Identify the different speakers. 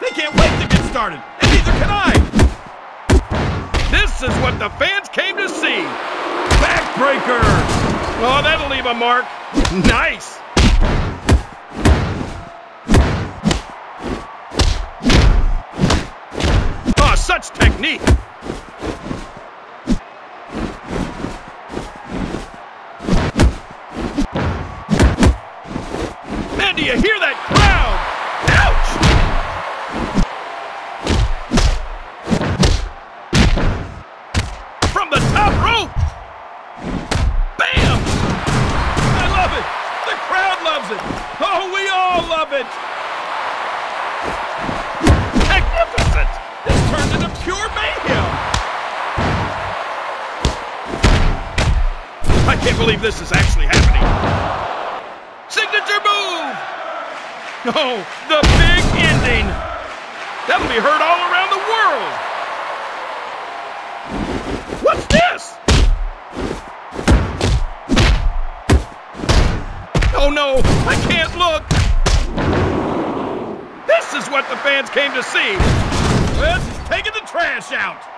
Speaker 1: They can't wait to get started, and neither can I.
Speaker 2: This is what the fans came to see.
Speaker 1: Backbreaker!
Speaker 2: Oh, that'll leave a mark. Nice. Oh, such technique. Man, do you hear that crowd? Rope! Bam!
Speaker 1: I love it! The crowd loves it! Oh, we all love it!
Speaker 2: Magnificent!
Speaker 1: This turned into pure mayhem!
Speaker 2: I can't believe this is actually happening. Signature move! Oh, the big ending! That'll be heard all around the world! Oh no, I can't look! This is what the fans came to see!
Speaker 1: He's taking the trash out!